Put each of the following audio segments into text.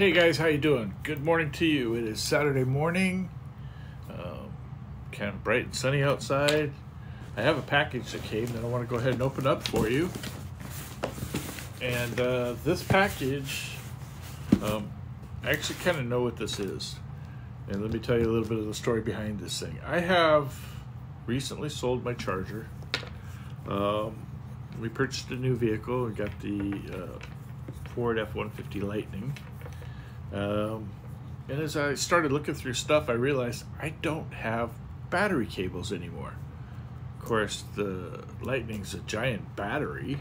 Hey guys, how you doing? Good morning to you. It is Saturday morning, um, kind of bright and sunny outside. I have a package that came that I want to go ahead and open up for you. And uh, this package, um, I actually kind of know what this is. And let me tell you a little bit of the story behind this thing. I have recently sold my Charger. Um, we purchased a new vehicle. and got the uh, Ford F-150 Lightning. Um, and as I started looking through stuff, I realized I don't have battery cables anymore. Of course, the Lightning's a giant battery.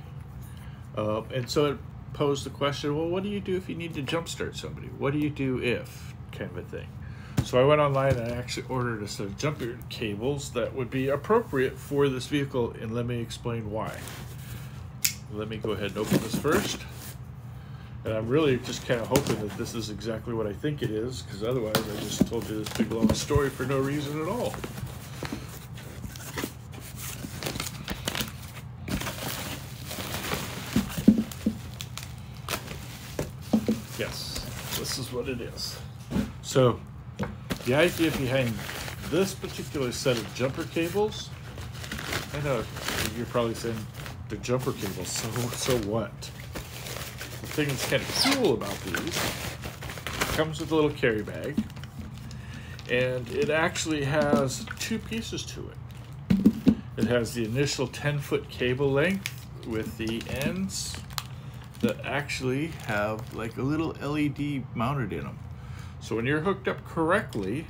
Uh, and so it posed the question, well, what do you do if you need to jumpstart somebody? What do you do if, kind of a thing. So I went online and I actually ordered a set of jumper cables that would be appropriate for this vehicle, and let me explain why. Let me go ahead and open this first. And I'm really just kind of hoping that this is exactly what I think it is, because otherwise I just told you this big long story for no reason at all. Yes, this is what it is. So, the idea behind this particular set of jumper cables, I know you're probably saying the jumper cables, so, so what? Thing that's kind of cool about these comes with a little carry bag and it actually has two pieces to it. It has the initial 10 foot cable length with the ends that actually have like a little LED mounted in them. So when you're hooked up correctly,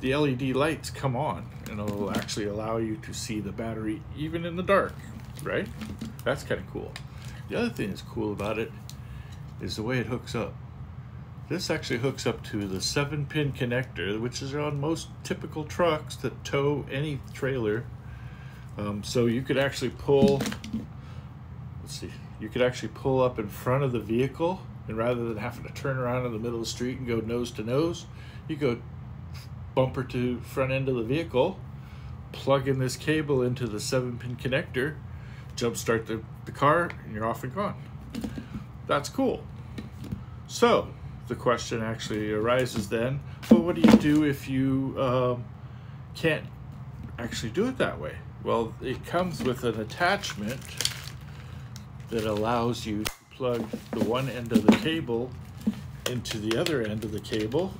the LED lights come on and it'll actually allow you to see the battery even in the dark, right? That's kind of cool. The other thing that's cool about it is the way it hooks up. This actually hooks up to the seven pin connector, which is on most typical trucks that tow any trailer. Um, so you could actually pull, let's see, you could actually pull up in front of the vehicle and rather than having to turn around in the middle of the street and go nose to nose, you go bumper to front end of the vehicle, plug in this cable into the seven pin connector, jump start the, the car, and you're off and gone. That's cool. So the question actually arises then, well, what do you do if you um, can't actually do it that way? Well, it comes with an attachment that allows you to plug the one end of the cable into the other end of the cable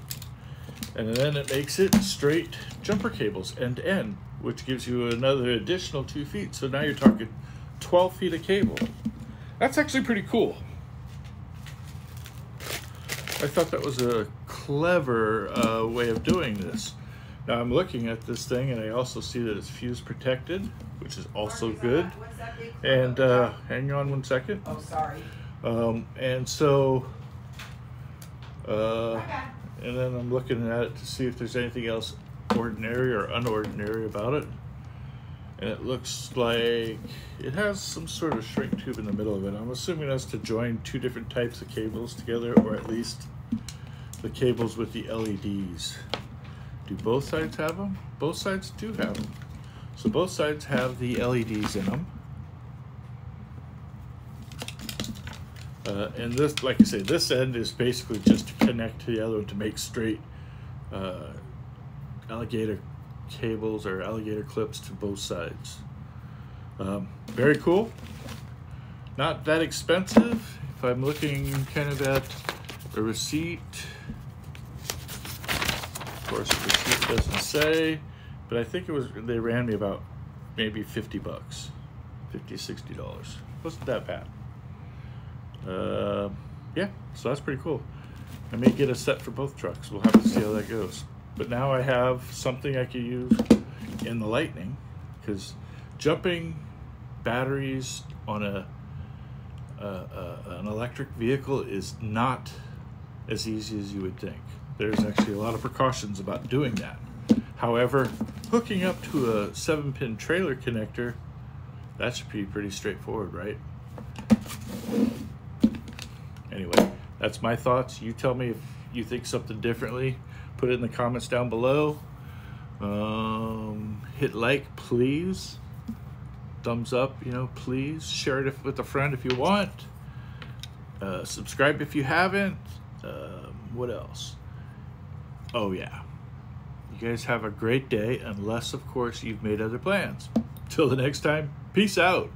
and then it makes it straight jumper cables end to end which gives you another additional two feet so now you're talking 12 feet of cable that's actually pretty cool I thought that was a clever uh, way of doing this. Now I'm looking at this thing and I also see that it's fuse protected, which is also good. And uh, hang on one second. Oh, sorry. Um, and so, uh, and then I'm looking at it to see if there's anything else ordinary or unordinary about it. And it looks like it has some sort of shrink tube in the middle of it. I'm assuming that's to join two different types of cables together, or at least the cables with the LEDs. Do both sides have them? Both sides do have them. So both sides have the LEDs in them. Uh, and this, like I say, this end is basically just to connect to the other one to make straight uh, alligator cables or alligator clips to both sides. Um, very cool. Not that expensive. If I'm looking kind of at a receipt, of course the receipt doesn't say, but I think it was, they ran me about maybe 50 bucks, 50, 60 dollars. Wasn't that bad. Uh, yeah, so that's pretty cool. I may get a set for both trucks. We'll have to see how that goes. But now I have something I can use in the Lightning because jumping batteries on a, an electric vehicle is not as easy as you would think. There's actually a lot of precautions about doing that. However, hooking up to a seven pin trailer connector, that should be pretty straightforward, right? Anyway, that's my thoughts. You tell me if you think something differently put it in the comments down below. Um, hit like, please. Thumbs up, you know, please. Share it with a friend if you want. Uh, subscribe if you haven't. Uh, what else? Oh, yeah. You guys have a great day, unless, of course, you've made other plans. Till the next time, peace out.